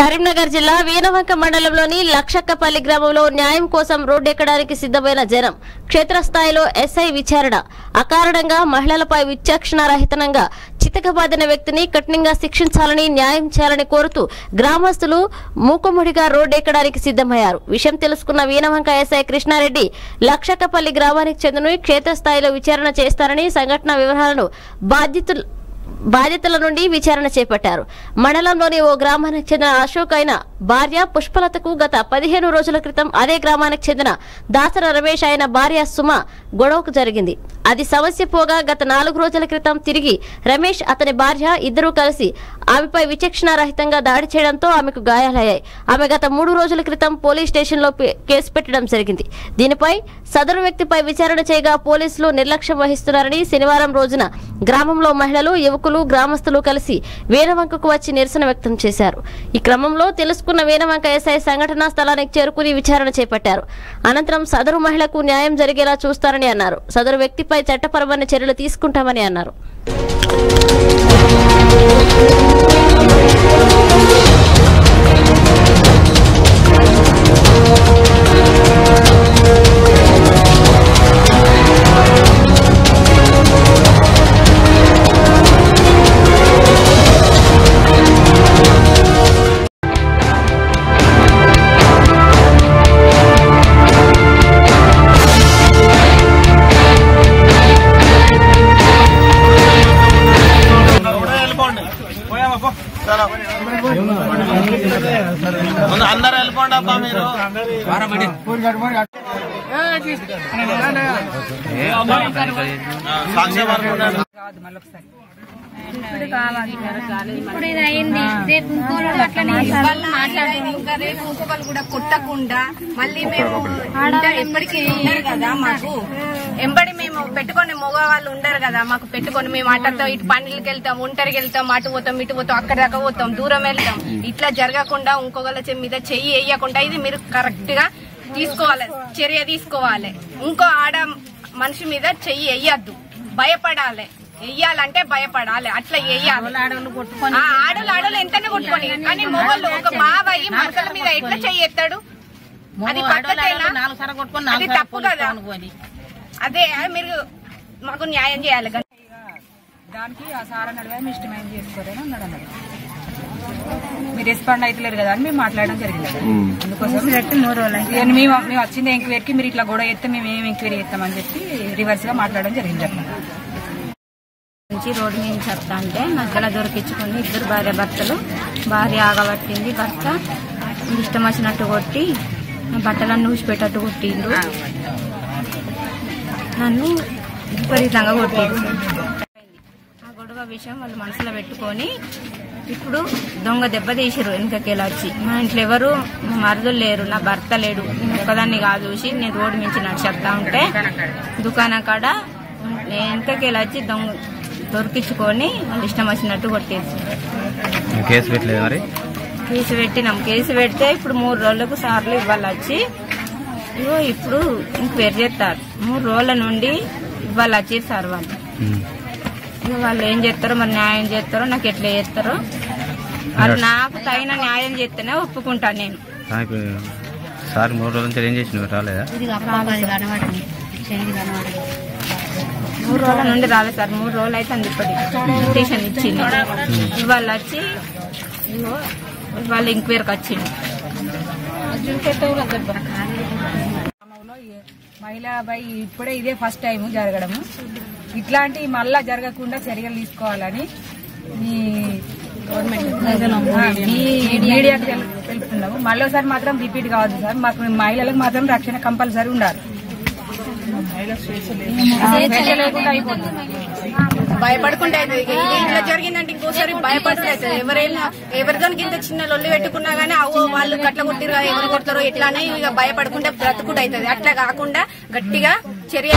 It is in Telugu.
కరీంనగర్ జిల్లా వీణవంక మండలంలోని లక్షక్కపల్లి గ్రామంలో న్యాయం కోసం రోడ్డెక్కడానికి సిద్ధమైన జనం క్షేత్రస్థాయిలో ఎస్ఐ విచారణ. అకారణంగా మహిళలపై విచక్షణారహితనంగా చితకబాదిన వ్యక్తిని కఠినంగా శిక్షించాలని న్యాయం చేయాలని కోరుతూ గ్రామస్తులు మూకుముడిగా రోడ్డెక్కడానికి సిద్ధమయ్యారు. విషయం తెలుసుకున్న వీణవంక ఎస్ఐ కృష్ణారెడ్డి లక్షక్కపల్లి గ్రామానికి చెందిన క్షేత్రస్థాయిలో విచారణ చేస్తారని సంఘటన వివరాలను బాధ్యతలు బాధ్యతల నుండి విచారణ చేపట్టారు. మండలంలోని ఓ గ్రామానికి చెందిన అశోక్ అయిన భార్య పుష్పలతకు గత పదిహేను రోజుల క్రితం అదే గ్రామానికి చెందిన దాసర రమేష్ అయిన భార్య సుమ గొడవకు జరిగింది. అది సమస్య పోగా గత నాలుగు రోజుల క్రితం తిరిగి రమేష్ అతని భార్య ఇద్దరూ కలిసి ఆమెపై విచక్షణారహితంగా దాడి చేయడంతో ఆమెకు గాయాలయ్యాయి. ఆమె గత మూడు రోజుల క్రితం పోలీస్ స్టేషన్లో కేసు పెట్టడం జరిగింది. దీనిపై సదరు వ్యక్తిపై విచారణ చేయగా పోలీసులు నిర్లక్ష్యం వహిస్తున్నారని శనివారం రోజున గ్రామంలో మహిళలు యువకులు గ్రామస్తులు కలిసి వేనవంకకు వచ్చి నిరసన వ్యక్తం చేశారు. ఈ క్రమంలో తెలుసుకున్న వేనవంక ఎస్ఐ సంఘటనా స్థలానికి చేరుకుని విచారణ చేపట్టారు. అనంతరం సదరు మహిళకు న్యాయం జరిగేలా చూస్తారని అన్నారు. సదరు వ్యక్తిపై చట్టపరమైన చర్యలు తీసుకుంటామని అన్నారు. ముందు అందరు వెళ్ళిపోండి అబ్బా మీరు. సాక్షి పడుకున్నాడు ఇప్పుడు ఇది అయింది. రేపు ఇంకోళ్ళు అట్లనే వాళ్ళు మాట్లాడారు ఇంకా రేపు కూడా కొట్టకుండా మళ్ళీ మేము ఎప్పటికీ ఉండరు కదా మాకు. ఎంబడి మేము పెట్టుకొని మగవాళ్ళు ఉండరు కదా మాకు పెట్టుకొని మేము అటతో ఇటు పనులకి వెళ్తాం ఒంటరికి వెళ్తాం అటు పోతాం ఇటు పోతాం అక్కడ దాకా పోతాం దూరం వెళ్తాం. ఇట్లా జరగకుండా ఇంకొకళ్ళ చె- మీద చెయ్యి వేయకుండా ఇది మీరు కరెక్ట్గా తీసుకోవాలి. చర్య తీసుకోవాలి. ఇంకో ఆడ మనిషి మీద చెయ్యి వేయద్దు. భయపడాలి. వెయ్యాలంటే భయపడాలి. అట్లా వెయ్యాలి. ఆ, ఆడలు ఆడలు ఎంతనే కొట్టుకొని. కానీ మొగలు ఒక బాబాయి మరకల మీద ఎట్లా చెయ్యెత్తాడు? అది పద్ధతేనా? అది తప్పు కదా. అదే మీరు మాకు న్యాయం చేయాలి కదా. దానికి ఆ సార్ అన్నాడు కదా మీ ఇష్టమైన చేసుకోరని అన్నాడు అన్నాడు. మీరు రెస్పాండ్ అవుతలేరు కదా అని మేము మాట్లాడడం జరిగింది. అందుకోసం ఇక మేము మేము వచ్చింది ఎంక్వైరీకి మీరు ఇట్లా గొడవ చేస్తే మేము ఏం ఎంక్వైరీ చేస్తామని చెప్పి రివర్స్గా మాట్లాడడం జరిగింది అన్నమాట నుంచి రోడ్డు మీద చెప్తా అంటే మధ్యలో దొరికించుకుని ఇద్దరు భార్య భర్తలు భార్య ఆగబట్టింది భర్త. ఇష్టం వచ్చినట్టు కొట్టి నా బట్టలన్నీ ఊసిపెట్టట్టు కొట్టిండ్రు. నన్ను విపరీతంగా కొట్టిండ్రు. ఆ గొడవ విషయం వాళ్ళు మనసులో పెట్టుకొని ఇప్పుడు దొంగ దెబ్బ తీసిరు వెనుకకెళ్ళి వచ్చి మా ఇంట్లో ఎవరు మా మరుదులు లేరు నా భర్త లేడు. నేను ఒక్కదాన్ని కాదు చూసి నేను రోడ్డు మించి నడిచేస్తా ఉంటే దుకాణం కాడ వెనుకకెళ్ళి వచ్చి దొంగ దొరికించుకొని వాళ్ళు ఇష్టం వచ్చినట్టు కొట్టేసి. కేసు పెట్టలేదు మరి? కేసు పెట్టినాం. కేసు పెడితే ఇప్పుడు మూడు రోజులకు సార్లు ఇవ్వాలి వచ్చి. ఇగో ఇప్పుడు ఇంక్వైరీ చేస్తారు. మూడు రోజుల నుండి ఇవ్వాలి వచ్చి సార్ వాళ్ళు. ఇక వాళ్ళు ఏం చేస్తారో మరి న్యాయం చేస్తారో నాకు ఎట్లా చేస్తారో. వాళ్ళు నాకు తగిన న్యాయం చేస్తేనే ఒప్పుకుంటాను నేను. సార్ మూడు రోజుల నుంచి ఏం చేసిన రాలేదా? మూడు రోజుల నుండి రాలేదు సార్. మూడు రోజులు అయితే అంది ఇప్పటికి. పిటిషన్ ఇచ్చింది. ఇవాళ వచ్చి ఇవాళ ఇంక్వైరీకి వచ్చింది. గ్రామంలో ఈ మహిళా బై ఇప్పుడే ఇదే ఫస్ట్ టైం జరగడము. ఇట్లాంటి మళ్ళా జరగకుండా చర్యలు తీసుకోవాలని మీ మీ మీడియాకి తెలు- తెలుపుతున్నాము మళ్ళీసారి మాత్రం రిపీట్ కావద్దు సార్. మాకు మహిళలకు మాత్రం రక్షణ కంపల్సరీ ఉండాలి. భయపడుకుంటే అవుతుంది ఇట్లా జరిగిందంటే ఇంకోసారి భయపడలేదు ఎవరైనా ఎవరితో ఇంత చిన్న లొల్లి పెట్టుకున్నా గానీ అవ్వ వాళ్ళు కట్ల కొట్టిరు కదా, ఎవరు కొడతారో ఎట్లానే ఇక భయపడకుండా బ్రతుకుడు అవుతుంది. అట్లా కాకుండా గట్టిగా చర్య